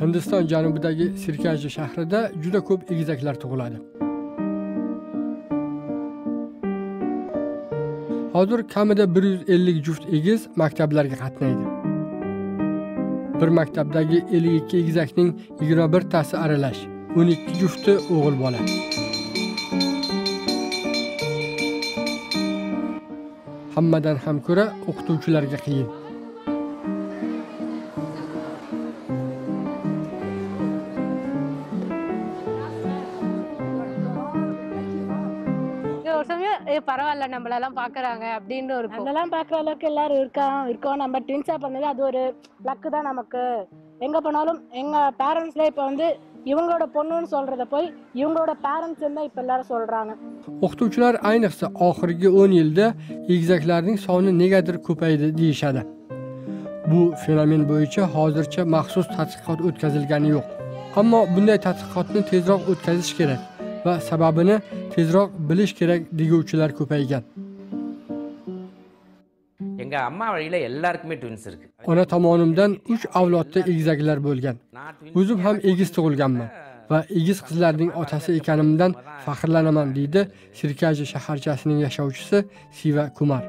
hindiston janubidagi sirkanji shahrida juda ko'p egizaklar tug'iladi. Hozir kamida 150 juft egiz maktablarga qatnaydi. Bir maktabdagi 52 egizakning 21 tasi aralash 12 jufti o'g'il bola. Hammadan ham ko'ra o'qituvchilarga qiyin. ஒரு சமயம் ஏ பரவாயில்ல நம்மளெல்லாம் பாக்குறாங்க அப்படின்னு இருக்கும் அதெல்லாம் பார்க்குற அளவுக்கு எல்லாரும் இருக்கோம் இருக்கோம் நம்ம ட்வின்ஸாக பண்ணது அது ஒரு லக்கு தான் நமக்கு எங்கே போனாலும் எங்கள் பேரண்ட்ஸ்ல இப்போ வந்து இவங்களோட பொண்ணுன்னு சொல்கிறத போய் இவங்களோட பேரண்ட்ஸ் தான் இப்போ எல்லாரும் சொல்கிறாங்க o'qituvchilar ayniqsa oxirgi 10 yilda egizaklarning soni negadir ko'paydi deyishadi bu fenomen bo'yicha hozircha maxsus tadqiqot o'tkazilgani yo'q ammo bunday tadqiqotni tezroq o'tkazish kerak va sababini tezroq bilish kerak deguvchilar ko'paygan எங்க அம்மா வழியில எல்லாருக்குமே ட்வின்ஸ் இருக்கு ona tomonimdan 3 avlodda egizaklar bo'lgan நான் twins o'zim ham egiz tug'ilganman va egiz qizlarning otasi ekanimdan faxrlanaman deydi sirkaji shaharchasining yashovchisi siva kumar